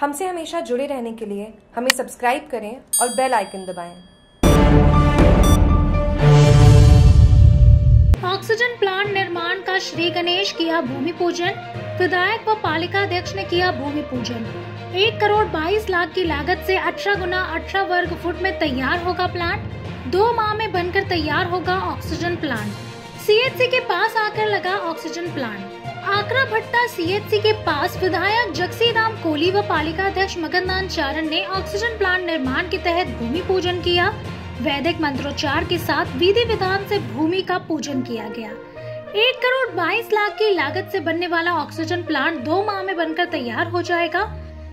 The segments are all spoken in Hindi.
हमसे हमेशा जुड़े रहने के लिए हमें सब्सक्राइब करें और बेल आइकन दबाएँ। ऑक्सीजन प्लांट निर्माण का श्री गणेश किया भूमि पूजन। विधायक व पालिका अध्यक्ष ने किया भूमि पूजन। एक करोड़ बाईस लाख की लागत से अठारह गुना अठारह वर्ग फुट में तैयार होगा प्लांट। दो माह में बनकर तैयार होगा ऑक्सीजन प्लांट। सीएचसी के पास आकर लगा ऑक्सीजन प्लांट। आकरा भट्टा सीएचसी के पास विधायक जगसी राम कोहली व पालिका अध्यक्ष मगन चारण ने ऑक्सीजन प्लांट निर्माण के तहत भूमि पूजन किया। वैदिक मंत्रोच्चार के साथ विधि विधान से भूमि का पूजन किया गया। एक करोड़ बाईस लाख की लागत से बनने वाला ऑक्सीजन प्लांट दो माह में बनकर तैयार हो जाएगा।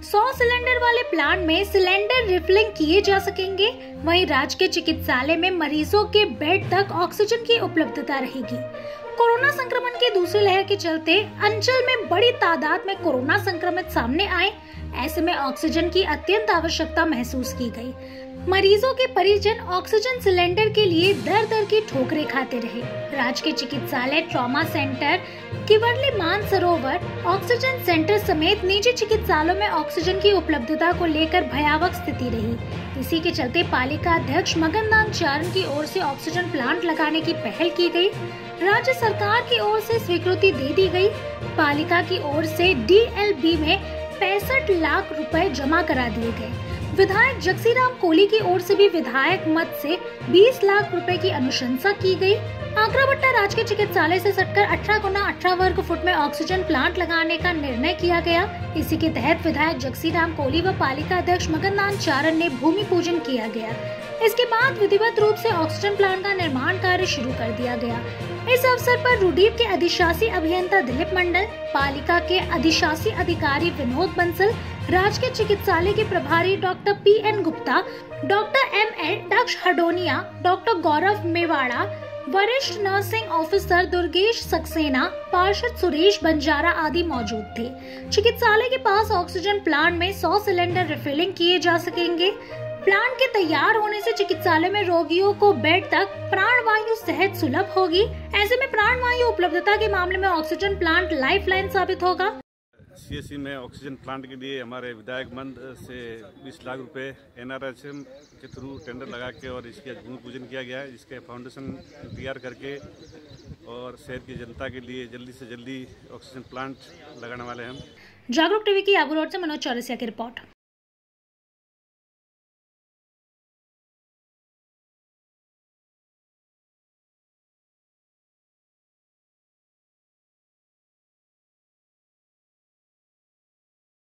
100 सिलेंडर वाले प्लांट में सिलेंडर रिफिलिंग किए जा सकेंगे। वहीं राज्य के चिकित्सालय में मरीजों के बेड तक ऑक्सीजन की उपलब्धता रहेगी। कोरोना संक्रमण की दूसरी लहर के चलते अंचल में बड़ी तादाद में कोरोना संक्रमित सामने आए। ऐसे में ऑक्सीजन की अत्यंत आवश्यकता महसूस की गई। मरीजों के परिजन ऑक्सीजन सिलेंडर के लिए दर दर की ठोकरे खाते रहे। राजकीय चिकित्सालय ट्रॉमा सेंटर, किवरली मान सरोवर ऑक्सीजन सेंटर समेत निजी चिकित्सालयों में ऑक्सीजन की उपलब्धता को लेकर भयावह स्थिति रही। इसी के चलते पालिका अध्यक्ष मगन दान चारण की ओर से ऑक्सीजन प्लांट लगाने की पहल की गई। राज्य सरकार की ओर से स्वीकृति दे दी गई। पालिका की ओर से डी में पैंसठ लाख रुपए जमा करा दिए गए। विधायक जगसीराम कोहली की ओर से भी विधायक मत से 20 लाख रुपए की अनुशंसा की गई। आगरा बट्टा राजकीय चिकित्सालय से सटकर 18 गुना 18 वर्ग फुट में ऑक्सीजन प्लांट लगाने का निर्णय किया गया इसी के तहत विधायक जगसीराम कोहली व पालिका अध्यक्ष मगन चारण ने भूमि पूजन किया गया इसके बाद विधिवत रूप से ऑक्सीजन प्लांट का निर्माण कार्य शुरू कर दिया गया। इस अवसर पर रूडीप के अधिशासी अभियंता दिलीप मंडल, पालिका के अधिशासी अधिकारी विनोद बंसल राजकीय चिकित्सालय के प्रभारी doctor P N Gupta, doctor M L Daksh Hadonia, doctor Gaurav Mewada, वरिष्ठ नर्सिंग ऑफिसर दुर्गेश सक्सेना, पार्षद सुरेश बंजारा आदि मौजूद थे। चिकित्सालय के पास ऑक्सीजन प्लांट में 100 सिलेंडर रिफिलिंग किए जा सकेंगे। प्लांट के तैयार होने से चिकित्सालय में रोगियों को बेड तक प्राण वायु सहज सुलभ होगी। ऐसे में प्राण वायु उपलब्धता के मामले में ऑक्सीजन प्लांट लाइफ लाइन साबित होगा। सीएससी में ऑक्सीजन प्लांट के लिए हमारे विधायक मंद से 20 लाख रुपए एनआरएचएम के थ्रू टेंडर लगा के और इसके भूमि पूजन किया गया है। जिसके फाउंडेशन तैयार करके और शहर की जनता के लिए जल्दी से जल्दी ऑक्सीजन प्लांट लगाने वाले हैं जागरूक टीवी की आबू रोड से मनोज चौरसिया की रिपोर्ट।